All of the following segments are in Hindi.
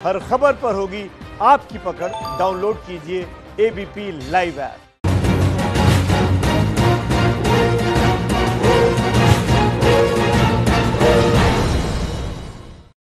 हर खबर पर होगी आपकी पकड़। डाउनलोड कीजिए ABP live app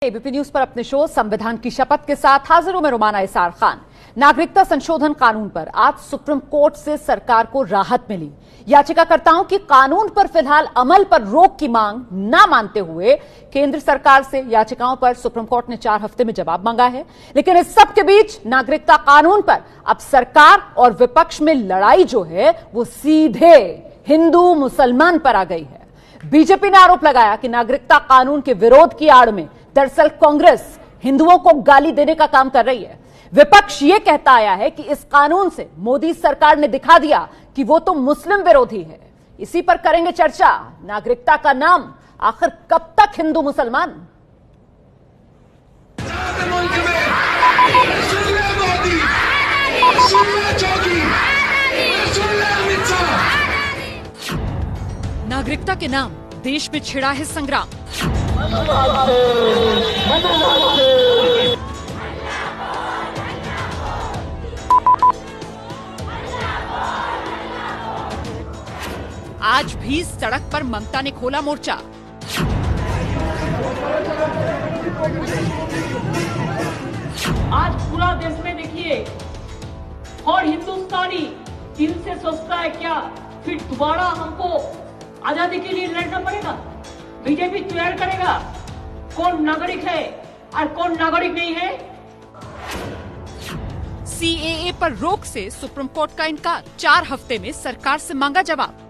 ABP news पर अपने शो, संविधान की शपथ के साथ हाजिर हूँ मैं रुमाना इसार खान। नागरिकता संशोधन कानून पर आज सुप्रीम कोर्ट से सरकार को राहत मिली। याचिकाकर्ताओं की कानून पर फ़िलहाल अमल पर रोक की मांग न मानते हुए केंद्र सरकार से याचिकाओं पर सुप्रीम कोर्ट ने चार हफ़्ते में जवाब मांगा है। लेकिन इस सब के बीच नागरिकता कानून पर अब सरकार और विपक्ष में लड़ाई जो है, वो सीधे हिंदू मुसलमान पर आ गई है। बीजेपी ने आरोप लगाया कि नागरिकता कानून के विरोध की आड़ में दरअसल कांग्रेस हिंदुओं को गाली देने का काम कर रही है। विपक्ष ये कहता आया है कि इस कानून से मोदी सरकार ने दिखा दिया कि वो तो मुस्लिम विरोधी है। इसी पर करेंगे चर्चा। नागरिकता का नाम आखिर कब तक हिंदू मुसलमान? नागरिकता के नाम देश में छिड़ा है संग्राम। आज भी सड़क पर ममता ने खोला मोर्चा। आज पूरा देश में देखिए और हिंदुस्तानी दिल से सोचता है क्या फिर दोबारा हमको आज़ादी के लिए लड़ना पड़ेगा? बीजेपी तैयार करेगा? कौन नागरिक है और कौन नागरिक नहीं है? सीएए पर रोक से सुप्रीम कोर्ट का इनकार। चार हफ़्ते में सरकार से मांगा जवाब।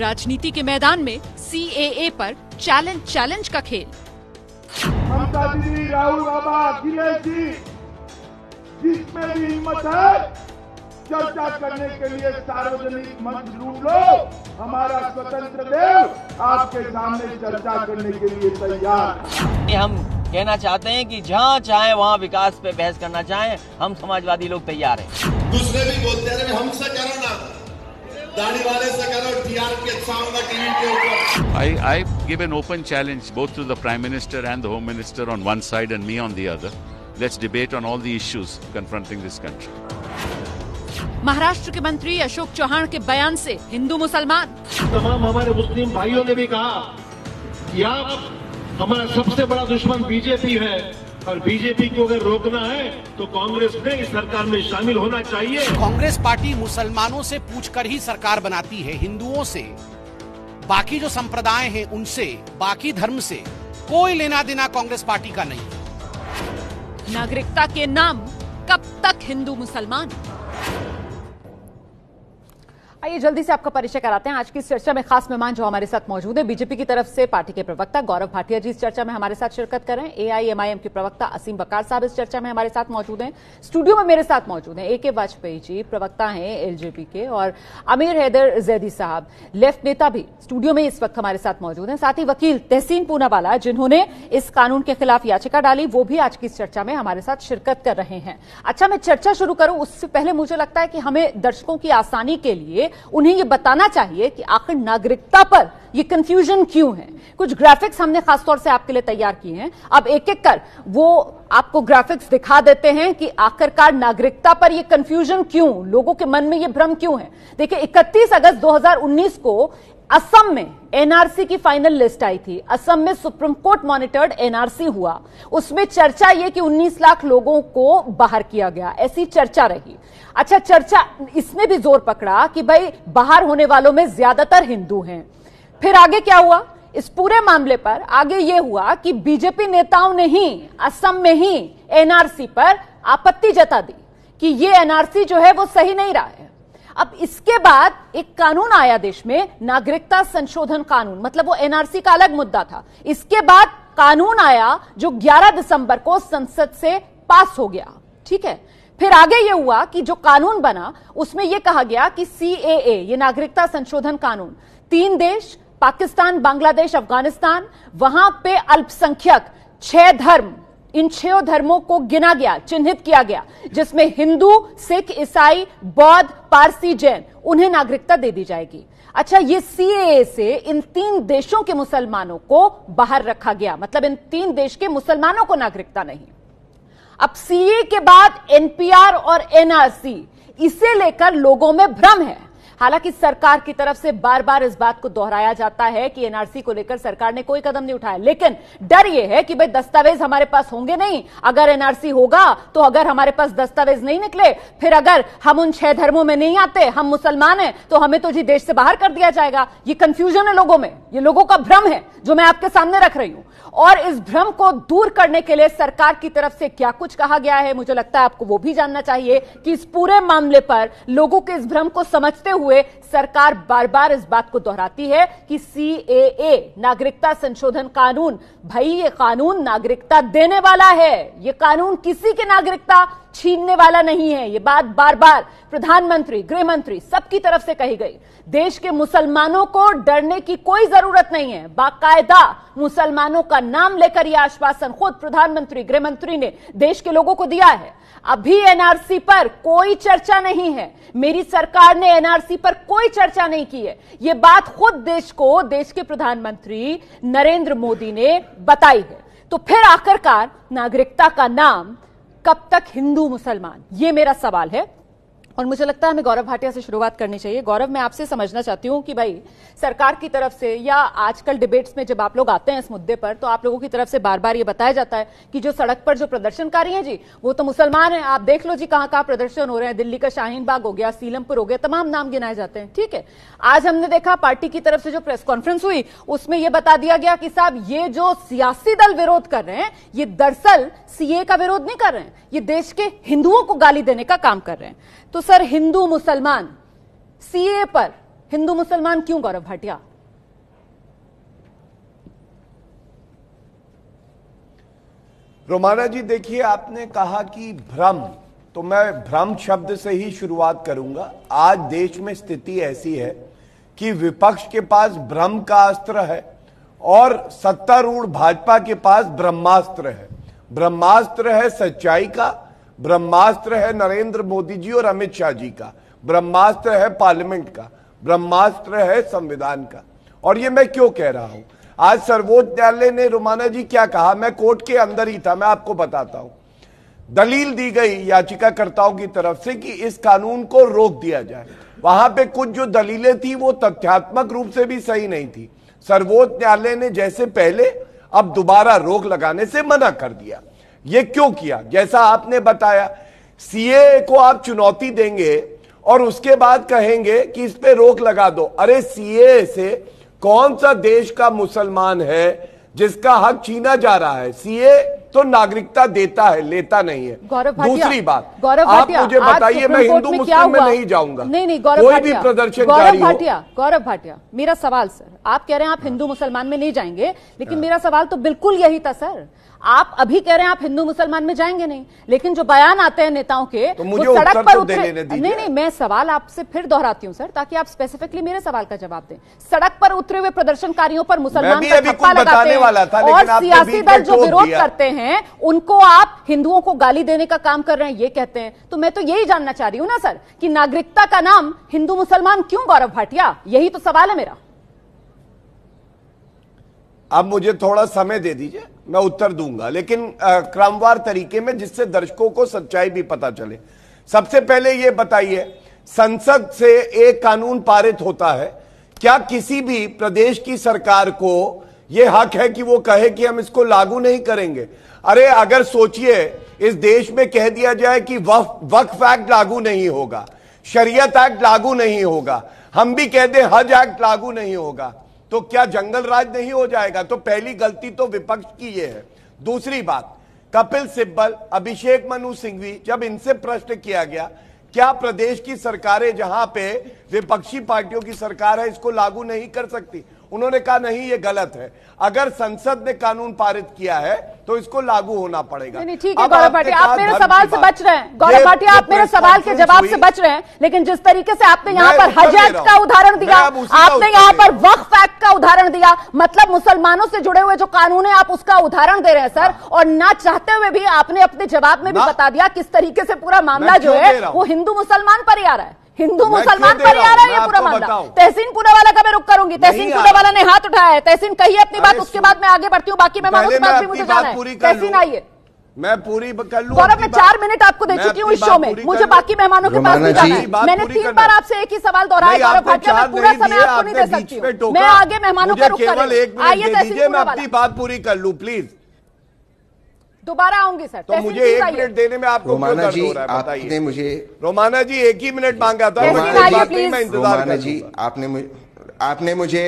राजनीति के मैदान में सीएए पर चैलेंज चैलेंज का खेल। ममता दीदी राहुल बाबा अखिलेश जी जिसमें भी हिम्मत है चर्चा करने के लिए सार्वजनिक मंच ढूंढ लो। हमारा स्वतंत्र देव आपके सामने चर्चा करने के लिए तैयार ये हम कहना चाहते हैं कि जहाँ चाहे वहाँ विकास पे बहस करना चाहें हम समाजवादी लोग तैयार हैं। दूसरे भी बोलते हैं हमसे करो ना दाढ़ी वाले से करो टीआरपी अच्छा होगा टीवी के ऊपर I, I give an open challenge both to the Prime Minister and the Home Minister on one side and me on the other. Let's debate on all the issues confronting this country. Maharashtra के मंत्री अशोक चौहान के बयान से हिंदू मुसलमान तमाम हमारे मुस्लिम भाइयों ने भी कहा कि आप हमारा सबसे बड़ा दुश्मन बीजेपी है और बीजेपी को अगर रोकना है तो कांग्रेस ने इस सरकार में शामिल होना चाहिए। कांग्रेस पार्टी मुसलमानों से पूछकर ही सरकार बनाती है हिंदुओं से। बाकी जो संप्रदाय हैं उनसे बाकी धर्म से कोई लेना देना कांग्रेस पार्टी का नहीं। नागरिकता के नाम कब तक हिंदू मुसलमान? आइए जल्दी से आपका परिचय कराते हैं। आज की इस चर्चा में खास मेहमान जो हमारे साथ मौजूद है, बीजेपी की तरफ़ से पार्टी के प्रवक्ता गौरव भाटिया जी इस चर्चा में हमारे साथ शिरकत कर। रहे हैं एआईएमआईएम के प्रवक्ता असीम बकार साहब इस चर्चा में हमारे साथ मौजूद हैं। स्टूडियो में मेरे साथ मौजूद हैं ए के वाजपेयी जी, प्रवक्ता हैं एलजेपी के, और अमीर हैदर जैदी साहब, लेफ़्ट नेता भी स्टूडियो में इस वक्त हमारे साथ मौजूद हैं। साथ ही वकील तहसीन पूनावाला, जिन्होंने इस कानून के खिलाफ याचिका डाली, वो भी आज की इस चर्चा में हमारे साथ शिरकत कर रहे हैं। अच्छा मैं चर्चा शुरू करूँ, उससे पहले मुझे लगता है कि हमें दर्शकों की आसानी के लिए उन्हें ये बताना चाहिए कि आखिर नागरिकता पर ये कंफ्यूजन क्यों है? कुछ ग्राफिक्स हमने खासतौर से आपके लिए तैयार किए हैं। अब एक एक कर, वो आपको ग्राफिक्स दिखा देते हैं कि आखिरकार नागरिकता पर यह कंफ्यूजन क्यों? लोगों के मन में यह भ्रम क्यों है? देखिए 31 अगस्त 2019 को असम में एनआरसी की फाइनल लिस्ट आई थी। असम में सुप्रीम कोर्ट मॉनिटर्ड एनआरसी हुआ। उसमें चर्चा यह कि 19 लाख लोगों को बाहर किया गया। ऐसी चर्चा रही। अच्छा चर्चा इसने भी ज़ोर पकड़ा कि भाई, बाहर होने वालों में ज़्यादातर हिंदू हैं। फिर आगे क्या हुआ? इस पूरे मामले पर आगे यह हुआ कि बीजेपी नेताओं ने ही, असम में ही एनआरसी पर आपत्ति जता दी कि ये एनआरसी जो है वो सही नहीं रहा है। अब इसके बाद एक कानून आया देश में, नागरिकता संशोधन कानून। मतलब वो एनआरसी का अलग मुद्दा था। इसके बाद कानून आया जो 11 दिसंबर को संसद से पास हो गया। ठीक है? फिर आगे ये हुआ कि जो कानून बना, उसमें यह कहा गया कि सीएए ये नागरिकता संशोधन कानून, तीन देश, पाकिस्तान, बांग्लादेश, अफ़गानिस्तान, वहाँ पे अल्पसंख्यक, छह धर्म। इन छह धर्मों को गिना गया, चिन्हित किया गया, जिसमें हिंदू, सिख, ईसाई, बौद्ध, पारसी, जैन, उन्हें नागरिकता दे दी जाएगी। अच्छा ये सीएए से इन तीन देशों के मुसलमानों को बाहर रखा गया मतलब इन तीन देश के मुसलमानों को नागरिकता नहीं। अब सीए के बाद एनपीआर और एनआरसी इसे लेकर लोगों में भ्रम है। हालाँकि सरकार की तरफ़ से बार बार इस बात को दोहराया जाता है कि एनआरसी को लेकर सरकार ने कोई कदम नहीं उठाया। लेकिन डर यह है कि भाई दस्तावेज़ हमारे पास होंगे नहीं। अगर एनआरसी होगा तो अगर हमारे पास दस्तावेज़ नहीं निकले, फिर अगर हम उन छह धर्मों में नहीं आते, हम मुसलमान हैं तो हमें तो जी देश से बाहर कर दिया जाएगा। ये कंफ्यूजन है लोगों में। ये लोगों का भ्रम है, जो मैं आपके सामने रख रही हूँ। और इस भ्रम को दूर करने के लिए सरकार की तरफ़ से क्या कुछ कहा गया है? मुझे लगता है आपको वो भी जानना चाहिए कि इस पूरे मामले पर लोगों के इस भ्रम को समझते हुए सरकार बार बार इस बात को दोहराती है कि सीएए नागरिकता संशोधन कानून। भाई, ये कानून नागरिकता देने वाला है। ये कानून किसी की नागरिकता छीनने वाला नहीं है। ये बात बार बार प्रधानमंत्री गृह मंत्री सबकी तरफ़ से कही गई। देश के मुसलमानों को डरने की कोई ज़रूरत नहीं है। बाकायदा मुसलमानों का नाम लेकर यह आश्वासन खुद प्रधानमंत्री गृह मंत्री ने देश के लोगों को दिया है। अभी एनआरसी पर कोई चर्चा नहीं है। मेरी सरकार ने एनआरसी पर कोई चर्चा नहीं की है। यह बात खुद देश को, देश के प्रधानमंत्री नरेंद्र मोदी ने बताई है। तो फिर आखिरकार नागरिकता का नाम कब तक हिंदू मुसलमान? ये मेरा सवाल है। और मुझे लगता है हमें गौरव भाटिया से शुरुआत करनी चाहिए। गौरव, मैं आपसे समझना चाहती हूँ कि भाई, सरकार की तरफ़ से या आजकल डिबेट्स में जब आप लोग आते हैं इस मुद्दे पर तो आप लोगों की तरफ़ से बार बार ये बताया जाता है कि जो सड़क पर जो प्रदर्शनकारी हैं जी, वो तो मुसलमान हैं। आप देख लो जी कहाँ कहाँ प्रदर्शन हो रहे हैं। दिल्ली का शाहीन बाग हो गया, सीलमपुर हो गया, तमाम नाम गिनाए जाते हैं। ठीक है? आज हमने देखा पार्टी की तरफ़ से जो प्रेस कॉन्फ्रेंस हुई, उसमें यह बता दिया गया कि साहब, ये जो सियासी दल विरोध कर रहे हैं, ये दरअसल सीए का विरोध नहीं कर रहे हैं। ये देश के हिंदुओं को गाली देने का काम कर रहे हैं। तो सर हिंदू मुसलमान सीए पर हिंदू मुसलमान क्यों गौरव भाटिया? रोमाना जी, देखिए, आपने कहा कि भ्रम तो मैं भ्रम शब्द से ही शुरुआत करूँगा। आज देश में स्थिति ऐसी है कि विपक्ष के पास भ्रम का अस्त्र है और सत्तारूढ़ भाजपा के पास ब्रह्मास्त्र है। ब्रह्मास्त्र है सच्चाई का ब्रह्मास्त्र है नरेंद्र मोदी जी और अमित शाह जी का। ब्रह्मास्त्र है पार्लियामेंट का। ब्रह्मास्त्र है संविधान का। और ये मैं क्यों कह रहा हूँ? आज सर्वोच्च न्यायालय ने रुमाना जी क्या कहा? मैं कोर्ट के अंदर ही था, मैं आपको बताता हूँ। दलील दी गई याचिकाकर्ताओं की तरफ़ से कि इस कानून को रोक दिया जाए। वहाँ पे कुछ जो दलीलें थी, वो तथ्यात्मक रूप से भी सही नहीं थी। सर्वोच्च न्यायालय ने जैसे पहले अब दोबारा रोक लगाने से मना कर दिया। ये क्यों किया? जैसा आपने बताया सीए को आप चुनौती देंगे और उसके बाद कहेंगे कि इस पे रोक लगा दो। अरे सीए से कौन सा देश का मुसलमान है जिसका हक छीना जा रहा है? सीए तो नागरिकता देता है लेता नहीं है। गौरव दूसरी बात गौरव आप भाटिया मुझे बताइए मैं हिंदू मुस्लिम में नहीं जाऊँगा। नहीं नहीं गौरव कोई भी प्रदर्शन गौरव भाटिया गौरव भाटिया मेरा सवाल सर आप कह रहे हैं आप हिंदू मुसलमान में नहीं जाएँगे लेकिन मेरा सवाल तो बिल्कुल यही था सर। आप अभी कह रहे हैं आप हिंदू मुसलमान में जाएँगे नहीं लेकिन जो बयान आते हैं नेताओं के तो मुझे वो सड़क पर तो उतरे। नहीं नहीं मैं सवाल आपसे फिर दोहराती हूँ सर ताकि आप स्पेसिफिकली मेरे सवाल का जवाब दें। सड़क पर उतरे हुए प्रदर्शनकारियों पर मुसलमान भी का ठप्पा लगाते हैं वाला और सियासी दल जो विरोध करते हैं उनको आप हिंदुओं को गाली देने का काम कर रहे हैं ये कहते हैं। तो मैं तो यही जानना चाह रही हूँ ना सर की नागरिकता का नाम हिंदू मुसलमान क्यों गौरव भाटिया? यही तो सवाल है मेरा। अब मुझे थोड़ा समय दे दीजिए, मैं उत्तर दूँगा। लेकिन क्रमवार तरीके में जिससे दर्शकों को सच्चाई भी पता चले। सबसे पहले यह बताइए, संसद से एक कानून पारित होता है, क्या किसी भी प्रदेश की सरकार को यह हक है कि वो कहे कि हम इसको लागू नहीं करेंगे? अरे, अगर सोचिए, इस देश में कह दिया जाए कि वक्फ एक्ट लागू नहीं होगा, शरीयत एक्ट लागू नहीं होगा, हम भी कह दें हज एक्ट लागू नहीं होगा। तो क्या जंगल राज नहीं हो जाएगा? तो पहली गलती तो विपक्ष की यह है। दूसरी बात, कपिल सिब्बल, अभिषेक मनु सिंघवी, जब इनसे प्रश्न किया गया, क्या प्रदेश की सरकारें जहाँ पे विपक्षी पार्टियों की सरकार है, इसको लागू नहीं कर सकती? उन्होंने कहा नहीं ये गलत है। अगर संसद ने कानून पारित किया है तो इसको लागू होना पड़ेगा। नहीं ठीक है गौरव भाटिया आप मेरे सवाल से बच रहे हैं। गौरव भाटिया आप मेरे सवाल के जवाब से बच रहे हैं लेकिन जिस तरीके से आपने यहाँ पर हज एक्ट का उदाहरण दिया आपने यहाँ पर वक्फ एक्ट का उदाहरण दिया मतलब मुसलमानों से जुड़े हुए जो कानून है आप उसका उदाहरण दे रहे हैं सर। और ना चाहते हुए भी आपने अपने जवाब में भी बता दिया किस तरीके से पूरा मामला जो है हूँ? वो हिंदू मुसलमान पर ही आ रहा है। हिंदू मुसलमान पर ही आ रहा है? ये पूरा मामला। तहसीन पूनावाला का मैं रुक करूँगी। तहसीन नहीं वाला ने हाथ उठाया है। तहसीन कही अपनी बात उसके बाद मैं आगे बढ़ती हूँ। बाकी मेहमानों पहले की मैं बात भी मुझे जाना है। पूरी कर तहसीन लूँ। आइए। मैं पूरी कर लूँ गौरव मैं चार मिनट आपको दे चुकी हूँ इस शो में। मुझे बाकी मेहमानों के पास जी, जाना है। बात मैंने तीन बार आपसे एक ही सवाल दोहराया गौरव भाटिया मैं पूरा समय आपको नहीं दे सकती में आगे मेहमानों का एक आइए मैं अपनी बात पूरी कर लूँ प्लीज़। दोबारा आऊँगी सर। तो मुझे एक मिनट देने में आपको रोमाना जी हो रहा है आपने मुझे रोमाना जी एक ही मिनट मांगा था रोमाना जी आपने मुझे आपने मुझे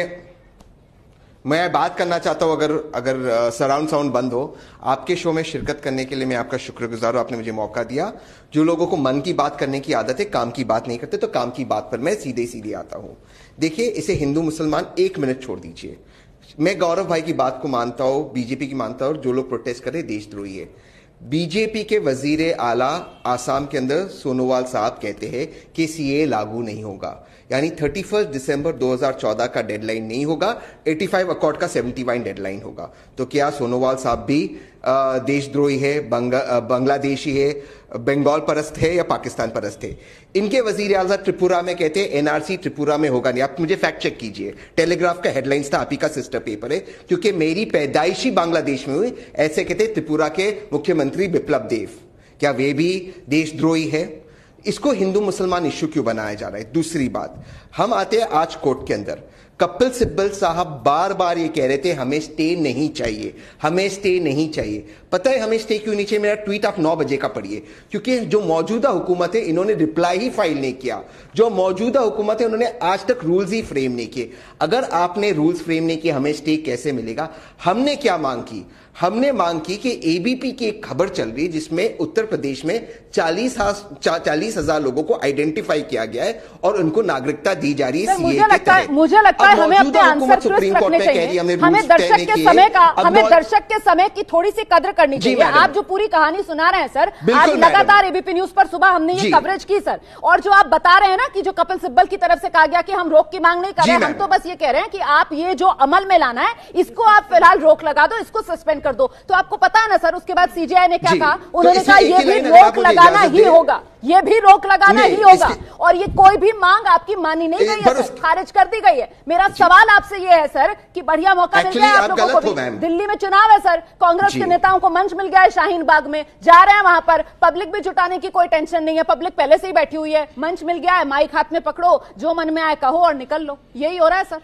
मैं बात करना चाहता हूँ अगर अगर सराउंड साउंड बंद हो। आपके शो में शिरकत करने के लिए मैं आपका शुक्रगुजार हूँ आपने मुझे मौका दिया। जो लोगों को मन की बात करने की आदत है काम की बात नहीं करते तो काम की बात पर मैं सीधे सीधे आता हूँ। देखिए इसे हिंदू मुसलमान एक मिनट छोड़ दीजिए। मैं गौरव भाई की बात को मानता हूँ बीजेपी की मानता हूँ जो लोग प्रोटेस्ट कर रहे देशद्रोही है। बीजेपी के वज़ीर आला आसाम के अंदर सोनोवाल साहब कहते हैं कि सीए लागू नहीं होगा। यानी 31 दिसंबर 2014 का डेडलाइन नहीं होगा 85 अकॉर्ड का 71 डेडलाइन होगा। तो क्या सोनोवाल साहब भी देशद्रोही है बांग्लादेशी है, बंगाल परस्त है या पाकिस्तान परस्त है? इनके वज़ीर आला त्रिपुरा में कहते हैं, एनआरसी त्रिपुरा में होगा नहीं। आप मुझे फैक्ट चेक कीजिए। टेलीग्राफ का हेडलाइंस था, आप ही का सिस्टर पेपर है, क्योंकि मेरी पैदाइशी बांग्लादेश में हुई, ऐसे कहते त्रिपुरा के मुख्यमंत्री बिप्लब देव। क्या वे भी देशद्रोही है? इसको हिंदू मुसलमान इश्यू क्यों बनाया जा रहा है? दूसरी बात, हम आते हैं आज कोर्ट के अंदर। कपिल सिब्बल साहब बार बार ये कह रहे थे, हमें स्टे नहीं चाहिए, हमें स्टे नहीं चाहिए। पता है हमें स्टे क्यों नहीं चाहिए? मेरा ट्वीट आप नौ बजे का पढ़िए। क्योंकि जो मौजूदा हुकूमत है, इन्होंने रिप्लाई ही फ़ाइल नहीं किया। जो मौजूदा हुकूमत है, उन्होंने आज तक रूल्स ही फ्रेम नहीं किए। अगर आपने रूल्स फ्रेम नहीं किए, हमें स्टे कैसे मिलेगा? हमने क्या मांग की? हमने मांग की कि एबीपी की एक खबर चल रही है जिसमें उत्तर प्रदेश में चालीस चालीस हज़ार लोगों को आइडेंटिफाई किया गया है और उनको नागरिकता दी जा रही है मुझे लगता है मुझे लगता है हमें अपने आंसर सुप्रीम कोर्ट में कह रही है हमें दर्शक के समय का हमें दर्शक के समय की थोड़ी सी कद्र करनी चाहिए। आप जो पूरी कहानी सुना रहे हैं सर आज लगातार एबीपी न्यूज़ पर सुबह हमने ये कवरेज की सर। और जो आप बता रहे हैं ना कि जो कपिल सिब्बल की तरफ़ से कहा गया कि हम रोक की मांग नहीं कर रहे हम तो बस ये कह रहे हैं कि आप ये जो अमल में लाना है इसको आप फ़िलहाल रोक लगा दो इसको सस्पेंड कर दो। तो आपको पता ना सर उसके बाद सीजीआई ने क्या कहा? तो उन्होंने कहा एक ये भी रोक लगाना ही होगा। ये भी रोक लगाना ही होगा। और ये कोई भी मांग आपकी मानी नहीं गई है खारिज कर दी गई है। मेरा सवाल आपसे ये है सर कि बढ़िया मौका मिल गया आप आप लोगों को भी? दिल्ली में चुनाव है सर। कांग्रेस के नेताओं को मंच मिल गया है शाहीन बाग में। जा रहे हैं वहाँ पर। पब्लिक भी जुटाने की कोई टेंशन नहीं है। पब्लिक पहले से ही बैठी हुई है। मंच मिल गया है। माइक हाथ में पकड़ो। जो मन में आए कहो और निकल लो। यही हो रहा है सर।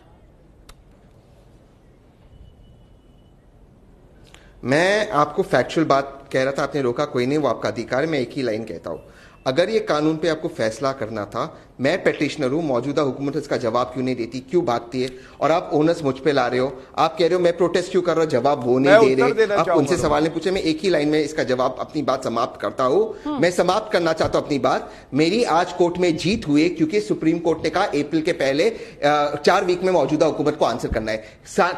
मैं आपको फैक्चुअल बात कह रहा था, आपने रोका, कोई नहीं, वो आपका अधिकार है, मैं एक ही लाइन कहता हूँ। अगर ये कानून पे आपको फैसला करना था मैं पेटिशनर हूँ मौजूदा हुकूमत इसका जवाब क्यों नहीं देती? क्यों भागती है? और आप ओनस मुझ पे ला रहे हो? आप कह रहे हो मैं प्रोटेस्ट क्यों कर रहा हूँ? जवाब वो नहीं दे रहे। आप उनसे सवाल नहीं पूछे मैं एक ही लाइन में इसका जवाब अपनी बात समाप्त करता हूँ। मैं समाप्त करना चाहता हूँ अपनी बात। मेरी आज कोर्ट में जीत हुई क्योंकि सुप्रीम कोर्ट ने कहा अप्रैल के पहले चार वीक में मौजूदा हुकूमत को आंसर करना है।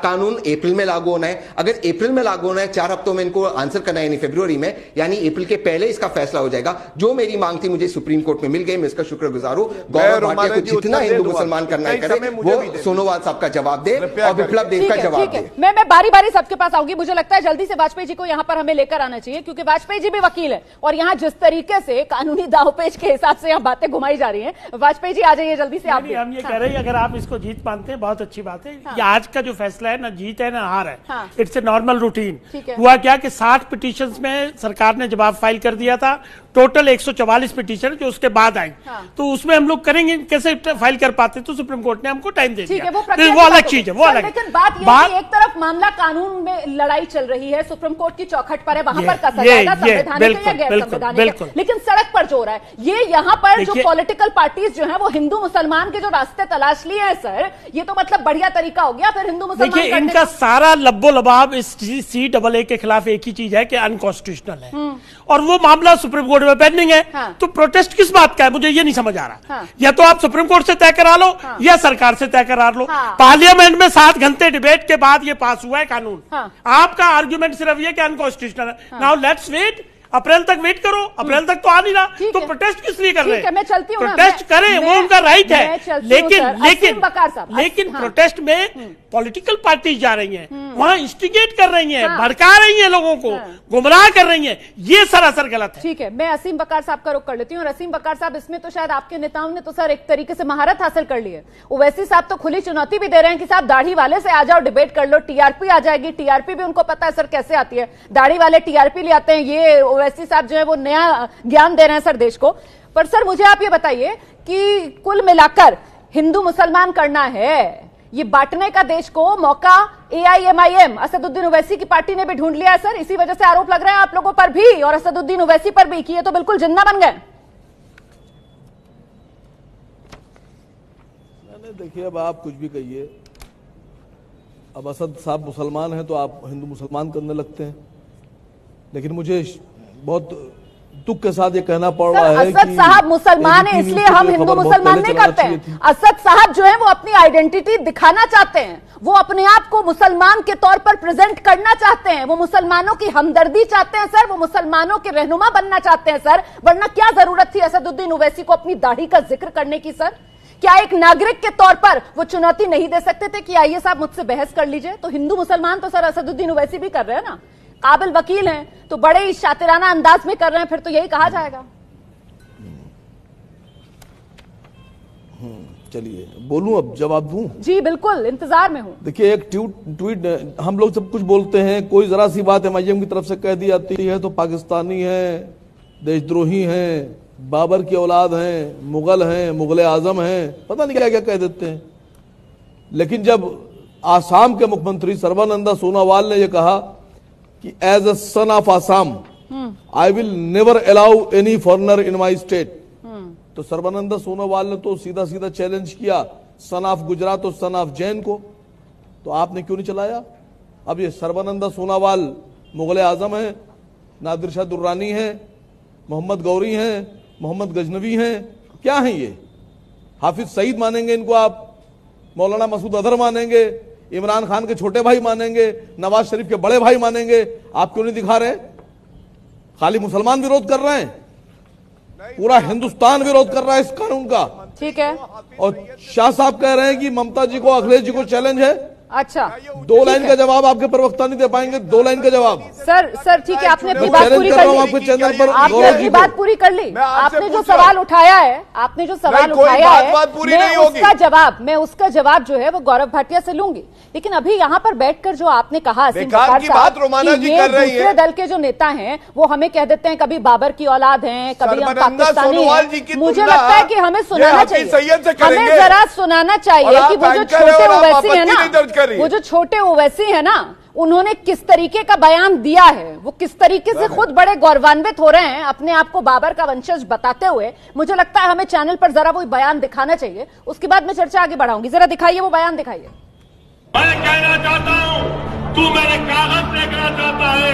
कानून अप्रैल में लागू होना है। अगर अप्रैल में लागू होना है चार हफ्तों में इनको आंसर करना है यानी फरवरी में यानी अप्रैल के पहले इसका फैसला हो जाएगा। जो मेरी मांग थी मुझे सुप्रीम कोर्ट में मिल गई मैं इसका शुक्रगुजार हूँ। गौरव भाटिया को जितना हिंदू मुसलमान करना है करे वो सोनोवाल साहब का जवाब दे और विप्लव देव ठीक का है जवाब दे। मैं मैं बारी बारी सबके पास आऊँगी। मुझे लगता है जल्दी से वाजपेयी जी को यहाँ पर हमें लेकर आना चाहिए क्योंकि वाजपेयी जी भी वकील है और यहाँ जिस तरीके से कानूनी दावपेच के हिसाब से यहाँ बातें घुमाई जा रही है वाजपेयी जी आ जाइए जल्दी से आप हम ये हाँ। कह रहे हैं अगर आप इसको जीत मानते हैं बहुत अच्छी बात है। ये आज का जो फैसला है ना जीत है ना हार है। हाँ। इट्स ए नॉर्मल रूटीन हुआ क्या कि 60 पिटीशंस में सरकार ने जवाब फ़ाइल कर दिया था टोटल 144 पिटीशन जो उसके बाद आई। हाँ। तो उसमें हम लोग करेंगे कैसे फ़ाइल कर पाते तो सुप्रीम कोर्ट ने हमको टाइम दे ठीक दिया। है वो तो वो अलग चीज़ है वो अलग। लेकिन बात ये है कि एक तरफ़ मामला कानून में लड़ाई चल रही है सुप्रीम कोर्ट की चौखट पर है वहाँ पर कसा जाएगा संवैधानिक या बिल्कुल, गैर संवैधानिक। लेकिन सड़क पर जो रहा है ये यहाँ पर जो पॉलिटिकल पार्टीज़ जो है वो हिंदू मुसलमान के जो रास्ते तलाश लिए हैं सर ये तो मतलब बढ़िया तरीका हो गया फिर हिंदू मुसलमान देखिए इनका सारा लब्बो लबाब इस सी डबल ए के खिलाफ एक ही चीज़ है कि अनकॉन्स्टिट्यूशनल है। और वो मामला सुप्रीम कोर्ट में पेंडिंग है हाँ। तो प्रोटेस्ट किस बात का है? मुझे ये नहीं समझ आ रहा। हाँ। या तो आप सुप्रीम कोर्ट से तय करा लो हाँ। या सरकार से तय करा लो। हाँ। पार्लियामेंट में सात घंटे डिबेट के बाद ये पास हुआ है कानून। हाँ। आपका आर्ग्यूमेंट सिर्फ़ ये कि अनकॉन्स्टिट्यूशनल है। नाउ लेट्स वेट अप्रैल तक वेट करो। अप्रैल तक तो आ नहीं रहा। तो प्रोटेस्ट किस लिए कर रहे है, मैं चलती प्रोटेस्ट मैं- करें वो उनका राइट है। लेकिन लेकिन लेकिन हाँ। प्रोटेस्ट में पॉलिटिकल पार्टी जा रही हैं वहाँ इंस्टिगेट कर रही हैं हाँ। भड़का रही हैं लोगों को हाँ। गुमराह कर रही हैं ये सरासर गलत है। ठीक है मैं असीम बकार साहब का रुख कर लेती हूँ और असीम बकार साहब इसमें तो शायद आपके नेताओं ने तो सर एक तरीके से महारत हासिल कर ली है। ओवैसी साहब तो खुली चुनौती भी दे रहे हैं कि साहब दाढ़ी वाले से आ जाओ डिबेट कर लो टीआरपी आ जाएगी टीआरपी भी उनको पता है सर कैसे आती है। दाढ़ी वाले टीआरपी ले आते हैं ये ओवैसी साहब जो है वो नया ज्ञान दे रहे हैं सर देश को। पर सर मुझे आप ये बताइए कि कुल मिलाकर हिंदू मुसलमान करना है ये बांटने का देश को मौका एआईएमआईएम असदुद्दीन ओवैसी की पार्टी ने भी ढूंढ लिया है, सर। इसी वजह से आरोप लग रहे हैं आप लोगों पर भी, और असदुद्दीन ओवैसी पर भी, कि ये तो बिल्कुल जिन्ना बन गए। देखिए, अब आप कुछ भी कहिए। अब असद साहब मुसलमान हैं तो आप हिंदू मुसलमान करने लगते हैं। लेकिन मुझे बहुत दुख के साथ ये कहना पड़ रहा है असद साहब मुसलमान है इसलिए हम हिंदू मुसलमान नहीं करते हैं। असद साहब जो है वो अपनी आइडेंटिटी दिखाना चाहते हैं। वो अपने आप को मुसलमान के तौर पर प्रेजेंट करना चाहते हैं। वो मुसलमानों की हमदर्दी चाहते हैं सर। वो मुसलमानों के रहनुमा बनना चाहते हैं सर। वरना क्या ज़रूरत थी असदुद्दीन ओवैसी को अपनी दाढ़ी का ज़िक्र करने की सर? क्या एक नागरिक के तौर पर वो चुनौती नहीं दे सकते थे कि आइए साहब मुझसे बहस कर लीजिए? तो हिंदू मुसलमान तो सर असदुद्दीन ओवैसी भी कर रहे हैं ना। काबिल वकील हैं तो बड़े ही शातिराना अंदाज में कर रहे हैं फिर तो यही कहा जाएगा। चलिए बोलूँ अब जवाब दूँ? जी बिल्कुल इंतज़ार में हूँ। देखिए एक ट्वीट ट्वीट हम लोग सब कुछ बोलते हैं कोई जरा सी बात एमआईएम की तरफ़ से कह दी जाती है तो पाकिस्तानी है देशद्रोही है बाबर की औलाद हैं मुगल हैं मुगल आज़म हैं पता नहीं क्या क्या कह देते हैं। लेकिन जब आसाम के मुख्यमंत्री सर्बानंदा सोनोवाल ने यह कहा कि as a son of Assam I will never allow any foreigner in my state तो सर्बानंद सोनोवाल ने तो सीधा सीधा चैलेंज किया सन ऑफ़ गुजरात और सन ऑफ़ जैन को। तो आपने क्यों नहीं चलाया? अब ये सर्बानंद सोनावाल मुगल आज़म है, नादिर शाह दुर्रानी है, मोहम्मद गौरी हैं, मोहम्मद गजनवी हैं, क्या हैं ये? हाफिज सईद मानेंगे इनको आप, मौलाना मसूद अदर मानेंगे इमरान खान के छोटे भाई मानेंगे नवाज़ शरीफ के बड़े भाई मानेंगे। आप क्यों नहीं दिखा रहे खाली मुसलमान विरोध कर रहे हैं। पूरा हिंदुस्तान विरोध कर रहा है इस कानून का। ठीक है। और शाह साहब कह रहे हैं कि ममता जी को अखिलेश जी को चैलेंज है। अच्छा। दो लाइन का जवाब आपके प्रवक्ता नहीं दे पाएँगे दो लाइन का जवाब। सर सर ठीक है आपने अपनी बात पूरी कर ली। आपके चैनल पर आपने अपनी बात पूरी कर ली। आपने जो सवाल उठाया है आपने जो सवाल उठाया है बात पूरी मैं नहीं होगी। उसका जवाब मैं उसका जवाब जो है वो गौरव भाटिया से लूँगी। लेकिन अभी यहाँ पर बैठकर जो आपने कहा ये दूसरे दल के जो नेता है वो हमें कह देते हैं कभी बाबर की औलाद है कभी हम पाकिस्तानी मुझे लगता है की हमें सुनाना हाफिज सैयद से चाहिए हमें जरा सुनाना चाहिए की वो जो छोटे ओवैसी है दर्ज कर रही है। वो जो छोटे ओवैसी है ना उन्होंने किस तरीके का बयान दिया है? वो किस तरीके से खुद बड़े गौरवान्वित हो रहे हैं अपने आप को बाबर का वंशज बताते हुए? मुझे लगता है हमें चैनल पर जरा वो बयान दिखाना चाहिए। उसके बाद मैं चर्चा आगे बढ़ाऊँगी। जरा दिखाइए वो बयान दिखाइए। मैं कहना चाहता हूँ तू मेरे कागज़ देखना चाहता है।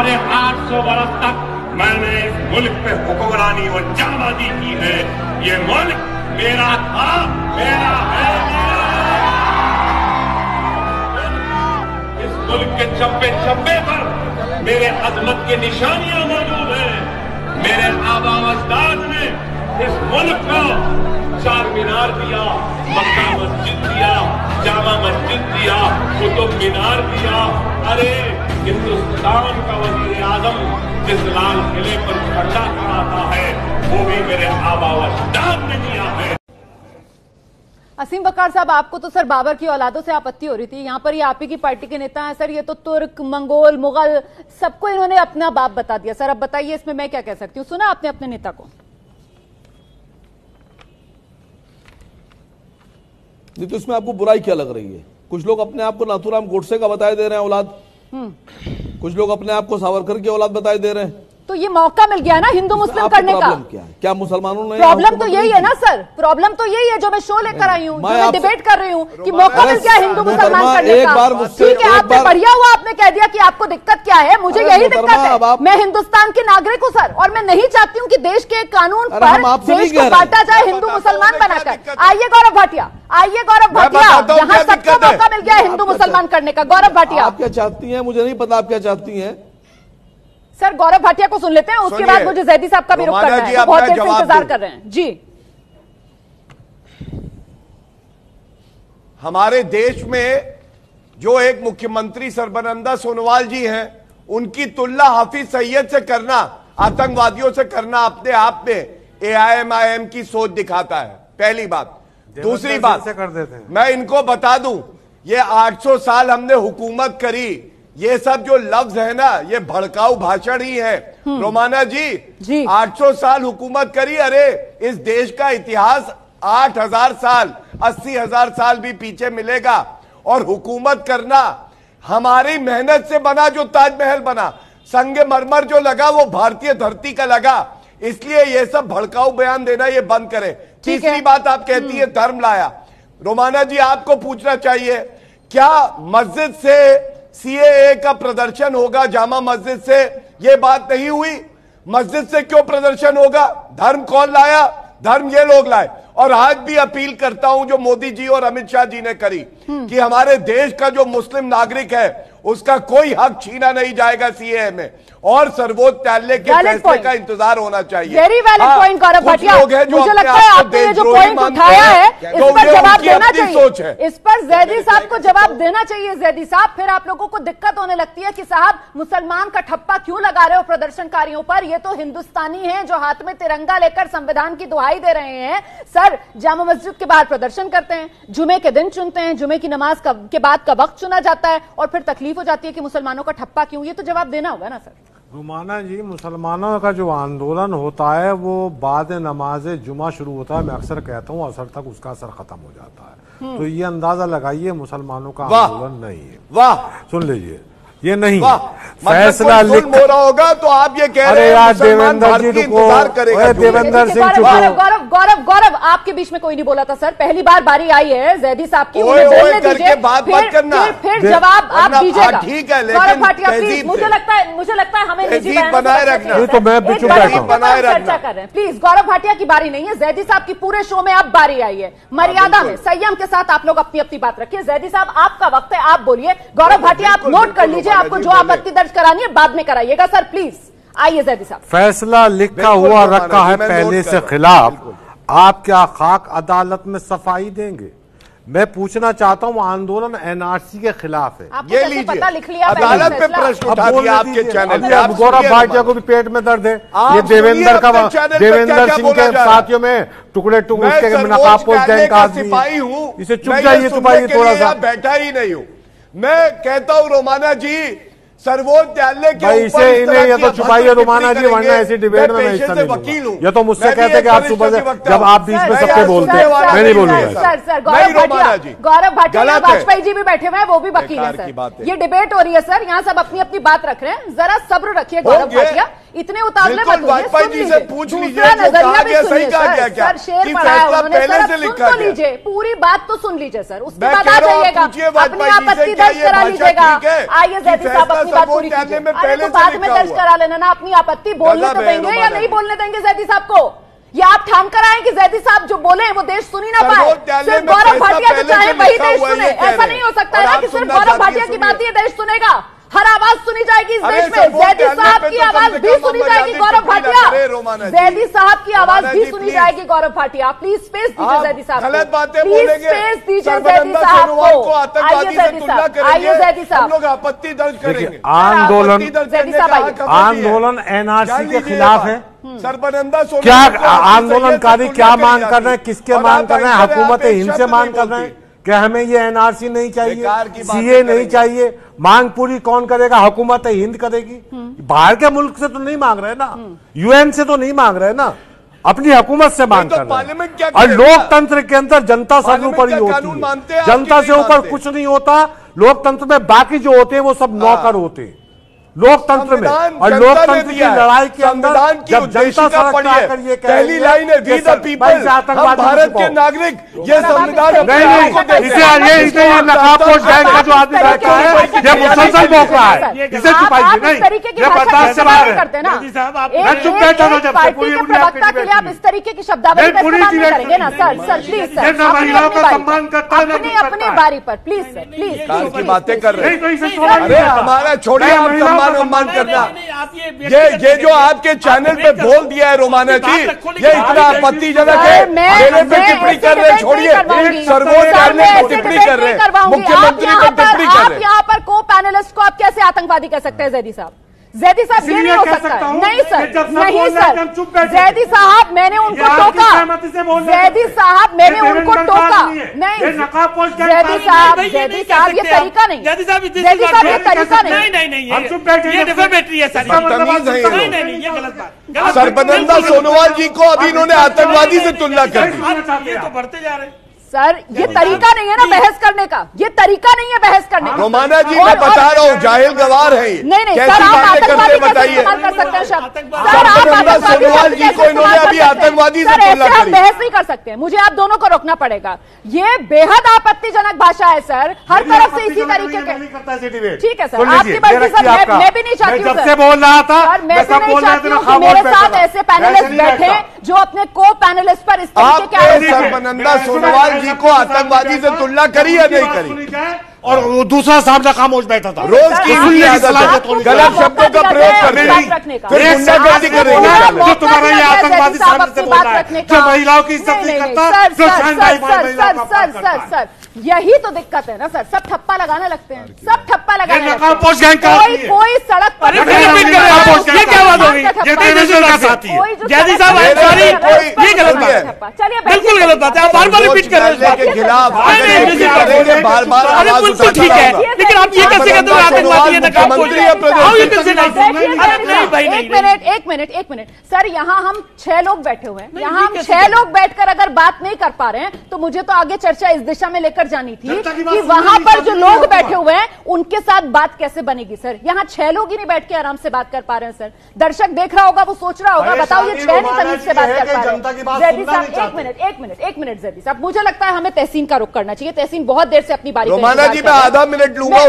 अरे 800 बरस तक मैंने इस मुल्क पे हुक्मरानी और जाबादी की है। ये मुल्क मेरा था मेरा है मेरा। मुल्क के चप्पे चप्पे पर मेरे अजमत की निशानियाँ मौजूद हैं। मेरे आबा ने इस मुल्क को चार मीनार दिया, मक्का मस्जिद दिया, जामा मस्जिद दिया, कुतुब मीनार दिया। अरे, हिंदुस्तान का वज़ीर आज़म जिस लाल किले पर झंडा फहराता है, वो भी मेरे आबा अजदाद ने दिया है। असीम बकार साहब आपको तो सर बाबर की औलादों से आपत्ति हो रही थी। यहाँ पर ये आप ही की पार्टी के नेता हैं। सर ये तो तुर्क मंगोल मुगल सबको इन्होंने अपना बाप बता दिया। सर अब बताइए इसमें मैं क्या कह सकती हूँ? सुना आपने अपने नेता को? नहीं तो इसमें आपको बुराई क्या लग रही है? कुछ लोग अपने आप को नाथुराम गोडसे का बताए दे रहे हैं औलाद। कुछ लोग अपने आप को सावरकर की औलाद बताए दे रहे हैं। तो ये मौका मिल गया ना हिंदू मुस्लिम करने का। क्या क्या मुसलमानों ने प्रॉब्लम तो यही है ना सर प्रॉब्लम तो यही है जो मैं शो लेकर आई हूँ मैं डिबेट कर रही हूँ कि मौका मिल गया हिंदू मुसलमान करने का। ठीक है आपने बढ़िया हुआ आपने कह दिया कि आपको दिक्कत क्या है मुझे यही दिक्कत है। मैं हिंदुस्तान के नागरिक हूँ सर और मैं नहीं चाहती हूँ की देश के कानून पर देश को बांटा जाए हिंदू मुसलमान बनाकर आइए गौरव भाटिया आइए गौरव भाटिया यहाँ सबको मौका मिल गया हिंदू मुसलमान करने का। गौरव भाटिया। आप क्या चाहती है? मुझे नहीं पता आप क्या चाहती हैं। सर गौरव भाटिया को सुन लेते हैं उसके बाद मुझे जैदी साहब का भी रुख करना है। बहुत देर से इंतज़ार कर रहे हैं। जी। हमारे देश में जो एक मुख्यमंत्री सर्बानंदा सोनोवाल जी हैं उनकी तुलना हाफिज सैयद से करना आतंकवादियों से करना अपने आप में एआईएमआईएम की सोच दिखाता है। पहली बात। दूसरी बात। से कर देते हैं। मैं इनको बता दूँ ये 800 साल हमने हुकूमत करी ये सब जो लफ्ज है ना ये भड़काऊ भाषण ही है। हम्म। रोमाना जी जी। 800 साल हुकूमत करी अरे इस देश का इतिहास 8000 साल 80000 साल भी पीछे मिलेगा। और हुकूमत करना हमारी मेहनत से बना जो ताजमहल बना संग मरमर जो लगा वो भारतीय धरती का लगा। इसलिए ये सब भड़काऊ बयान देना ये बंद करें। तीसरी बात आप कहती है हम्म। धर्म लाया। रोमाना जी आपको पूछना चाहिए क्या मस्जिद से सीएए का प्रदर्शन होगा जामा मस्जिद से। ये बात नहीं हुई। मस्जिद से क्यों प्रदर्शन होगा? धर्म कौन लाया? धर्म ये लोग लाए। और आज भी अपील करता हूँ, जो मोदी जी और अमित शाह जी ने करी। हम्म। कि हमारे देश का जो मुस्लिम नागरिक है उसका कोई हक छीना नहीं जाएगा सीए में। और सर्वोच्च न्यायालय के फैसले का इंतज़ार होना चाहिए। Very valid point Gaurav Bhatia. मुझे लगता है आपने जो पॉइंट उठाया है इस पर जवाब देना चाहिए। इस पर जैदी साहब को जवाब तो- देना चाहिए जैदी साहब। फिर आप लोगों को दिक्कत होने लगती है कि साहब मुसलमान का ठप्पा क्यों लगा रहे हो प्रदर्शनकारियों पर? ये तो हिंदुस्तानी है जो हाथ में तिरंगा लेकर संविधान की दुहाई दे रहे हैं। सर जामा मस्जिद के बाहर प्रदर्शन करते हैं जुमे के दिन चुनते हैं जुमे की नमाज़ का, के बाद का वक्त चुना जाता है और फिर तकलीफ़ हो जाती है कि मुसलमानों का ठप्पा क्यों? ये तो जवाब देना होगा ना सर। रुमाना जी मुसलमानों का जो आंदोलन होता है वो बाद नमाज़ जुमा शुरू होता है। मैं अक्सर कहता हूँ असर तक उसका असर खत्म हो जाता है। हम्म। तो ये अंदाज़ा लगाइए मुसलमानों का आंदोलन नहीं है। वाह। सुन लीजिए ये नहीं। मतलब फैसला लिख हो रहा होगा तो आप ये कह रहे हैं देवेंद्र जी देवेंद्र सिंह गौरव गौरव गौरव गौरव आपके बीच में कोई नहीं बोला था सर। पहली बार बारी आई है जैदी साहब की। ओए, बात मत करना। फिर जवाब आप हाँ, दीजिएगा। ठीक है लेकिन मुझे लगता है मुझे लगता है हमें निजी बनाए रखना। तो मैं बनाए चर्चा कर। रहे हैं प्लीज़ गौरव भाटिया की बारी नहीं है। जैदी साहब की पूरे शो में अब बारी आई है। हाँ, मर्यादा में संयम के साथ आप लोग अपनी अपनी बात रखिए। जैदी साहब आपका वक्त है आप बोलिए। गौरव हाँ, भाटिया आप नोट कर लीजिए। मुझे आपको जो आपत्ति दर्ज करानी है? बाद में कराइएगा सर प्लीज़ आइए जैदी साहब फैसला लिखा हुआ तो रखा है पहले से खिलाफ। आप क्या खाक अदालत में सफ़ाई देंगे? मैं पूछना चाहता हूँ आंदोलन एनआरसी के खिलाफ है। ये लीजिए। अदालत पे प्रश्न उठा दिया आपके चैनल पे। आप गौरव भाटिया को भी पेट में दर्द है। ये देवेंद्र का देवेंद्र सिंह के साथियों में टुकड़े टुकड़े के नकाब पोस्ट गैंग का सिपाही इसे चुप जाइए सिपाही थोड़ा सा। बैठा ही नहीं हूँ। मैं कहता हूँ रोमाना जी सर्वोच्च न्यायालय के इसे इन्हें ये तो छुपाइए रोमाना जी वरना ऐसी डिबेट में नहीं वकील ये तो मुझसे कहते कि आप सुबह से जब आप बीच में सबके बोलते हैं मैं नहीं बोलूँगा। सर सर गौरव भाटिया गौरव भाटिया वाजपेयी जी भी बैठे हुए हैं वो भी वकील है सर। ये डिबेट हो रही है सर। यहाँ सब अपनी अपनी बात रख रहे हैं। जरा सब्र रखिए गौरव भाटिया। इतने उतावले मत वाजपेयी जी से पूछ लीजिए नज़रिया भी सही कहा गया क्या? कि फैसला पहले से लिखा तो गया। लीजिए पूरी बात तो सुन लीजिए सर उसके बाद आ जाइएगा अपनी आपत्ति दर्ज करा लीजिएगा। आइए जैदी साहब अपनी बात पूरी कीजिए। तो बाद में दर्ज करा लेना ना अपनी आपत्ति बोलने तो देंगे या नहीं बोलने देंगे जैदी साहब को? ये आप ठान कर आए कि जैदी साहब जो बोले वो देश सुनी ना पाए। सिर्फ़ गौरव भाटिया जो चाहे वही देश सुने ऐसा नहीं हो सकता है कि सिर्फ़ गौरव भाटिया की बात ही देश सुनेगा। हर आवाज़ सुनी जाएगी इस देश में। जैदी साहब की आवाज़ भी सुनी जाएगी गौरव भाटिया। जैदी साहब की आवाज़ भी सुनी जाएगी गौरव भाटिया। प्लीज़ स्पेस दीजिए जैदी साहब गलत बातें बोलेंगे। स्पेस दीजिए जैदी साहब को। आतंकवादी से तुलना करेंगे। जैदी साहब। हम लोग आपत्ति दर्ज करेंगे। आंदोलन जैदी साहब आइए। आंदोलन एनआरसी के खिलाफ है। सरबनंदा क्या आंदोलनकारी क्या मांग कर रहे हैं? किसके मांग कर रहे हैं? हुकूमत हिंद से मांग कर रहे हैं? कि हमें ये एनआरसी नहीं चाहिए सीए नहीं चाहिए। मांग पूरी कौन करेगा? हुकूमत हिंद करेगी। हम्म। बाहर के मुल्क से तो नहीं मांग रहे ना। हम्म। यूएन से तो नहीं मांग रहे ना। अपनी हुकूमत से मांग कर और लोकतंत्र के अंदर जनता सब ऊपर ही होती है। जनता से ऊपर कुछ नहीं होता। लोकतंत्र में बाकी जो होते हैं वो सब नौकर होते हैं। लोकतंत्र में और लोकतंत्र की लड़ाई के अंदर जब जनता सड़क पर ये कह रही है कि द पीपल हम भारत के नागरिक ये संविधान नहीं नहीं इसे ये इसे ये नकाबपोश बैंक का जो आदमी बैठा है ये मुसलसल बोल रहा है। इसे छुपाइए नहीं ये बर्दाश्त से बाहर है। चुप बैठा जब से पूरी प्रवक्ता के लिए आप इस तरीके की शब्दावली का इस्तेमाल करेंगे ना सर सर प्लीज़ सर अपने बारी पर प्लीज़ सर प्लीज़ प्लीज़ बातें कर रहे हैं। अरे हमारा मान सम्मान करना। ये ये जो आपके चैनल पे बोल दिया है रोमाना जी ये इतना आपत्तिजनक है मेरे पे टिप्पणी कर रहे छोड़िए। सर्वोच्च पे टिप्पणी कर रहे मुख्यमंत्री पे टिप्पणी कर रहे यहाँ पर को पैनलिस्ट को आप कैसे आतंकवादी कह सकते हैं जैदी साहब? जैदी साहब ये नहीं हो सकता नहीं सर नहीं सर जैदी साहब मैंने उनको टोका जैदी साहब मैंने उनको टोका नहीं जैदी साहब जैदी साहब ये तरीका नहीं जैदी साहब जैदी साहब ये तरीका नहीं नहीं नहीं हम चुप बैठे है सर नहीं नहीं सोनोवाल जी को अभी इन्होंने आतंकवादी से तुलना कर दी तो बढ़ते जा रहे हैं सर ये तरीका नहीं है ना बहस करने का। ये तरीका नहीं है बहस करने का। रोमाना जी मैं बता रहा हूँ जाहिल गवार है नहीं नहीं सर आप आतंकवादी बताइए। कर सकते हैं हम बहस नहीं कर सकते। मुझे आप दोनों को रोकना पड़ेगा। ये बेहद आपत्तिजनक भाषा है सर। हर तरफ़ से इसी तरीके के ठीक है सर। आपकी मर्ज़ी मैं भी नहीं चाहती हूँ बोल रहा था मैं सब बोल रहा था मेरे साथ ऐसे पैनलिस्ट बैठे जो अपने को पैनलिस्ट पर इस तरीके के सोनोवाल जी को आतंकवादी से तुलना करी या नहीं करी? और दूसरा सामना खामोश बैठा था। रोज की गलत शब्दों का प्रयोग कर रही जो तुम्हारा ये आतंकवादी सामने से बोल रहा है जो महिलाओं की इज़्ज़त नहीं करता जो sir sir sir sir sir यही तो दिक्कत है ना सर। सब ठप्पा लगाने लगते हैं। सब ठप्पा लगाने कोई कोई सड़क पर ये क्या बात ये का साथी है। जैदी साहब आई तो सॉरी ये गलत बात है। चलिए बिल्कुल गलत बात है। आप बार-बार रिपीट कर रहे हैं खिलाफ बार-बार अरे बिल्कुल ठीक है। लेकिन आप ये कैसे कहते हो आतंकवादी है? ये कैसे नहीं अरे भाई नहीं एक मिनट एक मिनट एक मिनट। सर यहाँ हम छह लोग बैठे हुए हैं। यहाँ हम छह लोग बैठकर अगर बात नहीं कर पा रहे हैं तो मुझे तो आगे चर्चा इस दिशा में लेकर जानी थी कि वहाँ पर जो लोग बैठे हुए हैं उनके साथ बात कैसे बनेगी सर? यहाँ छह लोग ही नहीं बैठ के आराम से बात कर पा रहे हैं सर। दर्शक देख रहा होगा वो सोच रहा होगा बताओ ये छह नहीं तमीज से बात कर पा रहे जैदी साहब एक मिनट एक मिनट एक मिनट जैदी साहब। मुझे लगता है हमें तहसीन का रुख करना चाहिए तहसीन बहुत देर से अपनी बारी जी मैं आधा मिनट लूँगा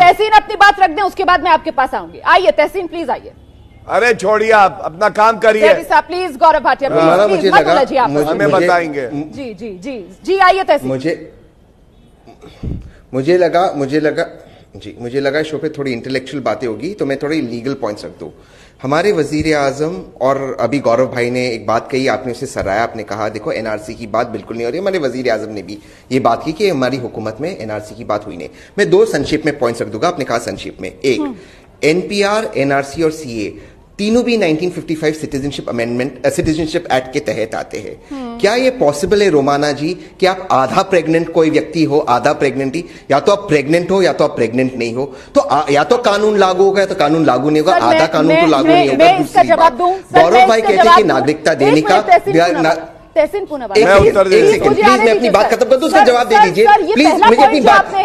तहसीन अपनी बात रख दें उसके बाद मैं आपके पास आऊँगी। आइए तहसीन प्लीज़ आइए। अरे छोड़िए आप अपना काम करिए। प्लीज़ गौरव भाटिया मुझे लगा हमें बताएँगे। जी जी जी जी आइए तहसील। मुझे मुझे लगा मुझे लगा जी मुझे लगा शो पे थोड़ी इंटेलेक्चुअल बातें होगी तो मैं थोड़ी लीगल पॉइंट रख दू। हमारे वज़ीर आज़म और अभी गौरव भाई ने एक बात कही आपने उसे सराहा आपने कहा देखो एनआरसी की बात बिल्कुल नहीं हो रही हमारे वज़ीर आज़म ने भी ये बात की कि हमारी हुकूमत में एनआरसी की बात हुई नहीं। मैं दो संक्षेप में पॉइंट्स रख दूँगा आपने कहा संक्षेप में। एक हम्म। एनपीआर एनआरसी और सीए तीनों भी 1955 सिटीजनशिप अमेंडमेंट सिटीजनशिप एक्ट के तहत आते हैं। क्या ये पॉसिबल है रोमाना जी? कि आप आधा प्रेग्नेंट कोई व्यक्ति हो आधा प्रेग्नेंट ही? या तो आप प्रेग्नेंट हो या तो आप प्रेग्नेंट नहीं हो। तो आ, या तो कानून लागू होगा या तो कानून लागू नहीं होगा आधा कानून तो लागू नहीं होगा गौरव भाई कहते हैं कि नागरिकता देने का तहसीन पूनावाला जवाब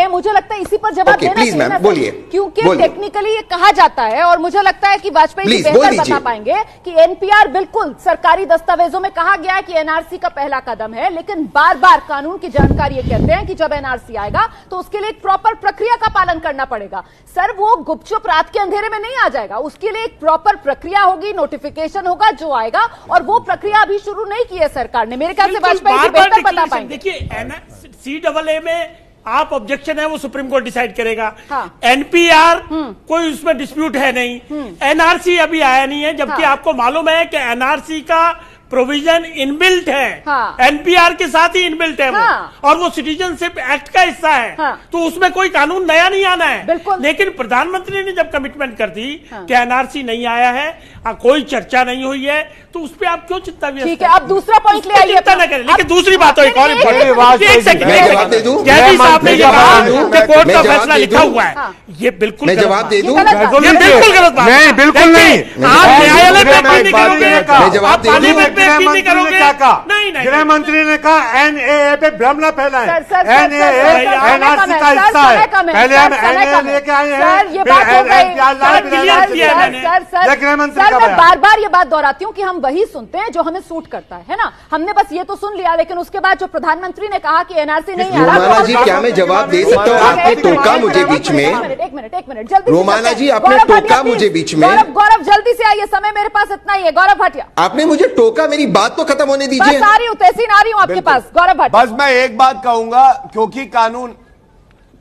मुझे लगता है इसी पर जवाब देना प्लीज़ बोलिए। क्योंकि टेक्निकली ये कहा जाता है और मुझे लगता है कि वाजपेयी बेहतर बता पाएँगे कि एनपीआर बिल्कुल सरकारी दस्तावेजों में कहा गया है कि एनआरसी का पहला कदम है लेकिन बार बार कानून की जानकारी ये कहते हैं कि जब एनआरसी आएगा तो उसके लिए एक प्रॉपर प्रक्रिया का पालन करना पड़ेगा। सर वो गुपचुप रात के अंधेरे में नहीं आ जाएगा उसके लिए एक प्रॉपर प्रक्रिया होगी नोटिफिकेशन होगा जो आएगा और वो प्रक्रिया अभी शुरू नहीं की है सरकार। सरकार ने। मेरे ख्याल से वाजपेयी जी बेहतर बता पाएँगे। देखिए सी डबल ए में आप ऑब्जेक्शन है वो सुप्रीम कोर्ट डिसाइड करेगा। हाँ। एनपीआर हम्म। कोई उसमें डिस्प्यूट है नहीं। हम्म। एनआरसी अभी आया नहीं है जबकि हाँ। आपको मालूम है कि एनआरसी का प्रोविज़न इनबिल्ट है. हाँ। के साथ ही इनबिल्ट है हाँ। और वो सिटीजनशिप एक्ट का हिस्सा है. हाँ। तो उसमें कोई कानून नया नहीं आना है. लेकिन प्रधानमंत्री ने जब कमिटमेंट कर दी हाँ। कि एनआरसी नहीं आया है आ, कोई चर्चा नहीं हुई है तो उस पर आप क्यों चिंता व्यक्त ठीक है आप दूसरा पॉइंट ले आइए चिंता न करें. लेकिन दूसरी बात एक और कोर्ट का फैसला लिखा हुआ है. हाँ. ये बिल्कुल जवाब दे दू? बिल्कुल गलत बात नहीं बिल्कुल नहीं। आप न्यायालय में जवाब दे गृह मंत्री ने क्या कहा गृह मंत्री ने कहा एनएए पे भ्रम न फैलाए। एनएए एनआरसी का हिस्सा है। पहले हम एनएए लेके आए हैं गृह मंत्री बार बार ये बात दोहराती हूँ की हम वही सुनते हैं जो हमें सूट करता है ना? हमने बस ये तो सुन लिया लेकिन उसके बाद जो प्रधानमंत्री ने कहा की एनआरसी नहीं रोमाना जी क्या मैं जवाब दे सकता हूँ? आपने टोका मुझे बीच में। एक मिनट एक मिनट जल्दी रोमाना जी आपने टोका मुझे बीच में। गौरव जल्दी से आइए समय मेरे पास इतना ही है। गौरव भाटिया आपने मुझे टोका मेरी बात तो खत्म होने दीजिए। बस आ रही हूँ तहसीन आ रही हूँ आपके पास। गौरव भट्ट। बस मैं एक बात कहूँगा क्योंकि कानून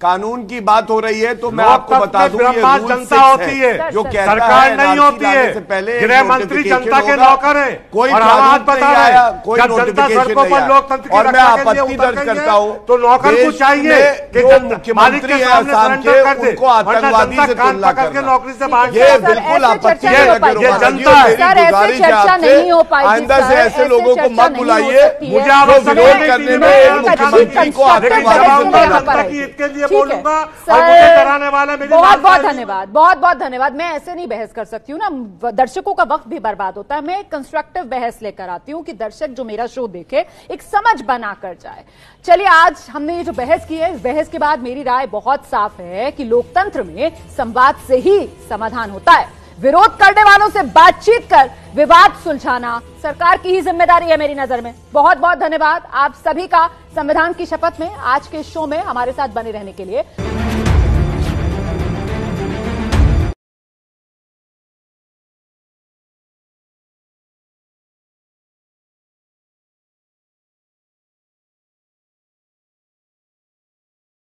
कानून की बात हो रही है तो मैं आपको बता दूँ ये जनता होती है। जो कहता सरकार है नहीं होती है। पहले गृह मंत्री जनता के नौकर है कोई नहीं बता रहे हैं। कोई जब जनता सड़कों पर लोकतंत्र और मैं आपत्ति दर्ज करता हूँ तो नौकर को चाहिए कि मुख्यमंत्री है आसाम के उनको आतंकवादी से तुलना पकड़ के करना। नौकरी से बाहर ये बिल्कुल आपत्ति हो। ये जनता है। गुजारिश आपसे, आइंदा से ऐसे लोगों को मत बुलाइए मुझे विरोध करने में मुख्यमंत्री को आतंकवादी जब बहस बोलूँगा सर, और मुझे डराने वाला मेरी बहुत बहुत धन्यवाद बहुत बहुत धन्यवाद। मैं ऐसे नहीं बहस कर सकती हूँ ना दर्शकों का वक्त भी बर्बाद होता है। मैं एक कंस्ट्रक्टिव बहस लेकर आती हूँ कि दर्शक जो मेरा शो देखे एक समझ बना कर जाए। चलिए आज हमने ये जो बहस की है इस बहस के बाद मेरी राय बहुत साफ़ है कि लोकतंत्र में संवाद से ही समाधान होता है। विरोध करने वालों से बातचीत कर विवाद सुलझाना सरकार की ही ज़िम्मेदारी है मेरी नज़र में। बहुत बहुत धन्यवाद आप सभी का संविधान की शपथ में, आज के शो में हमारे साथ बने रहने के लिए।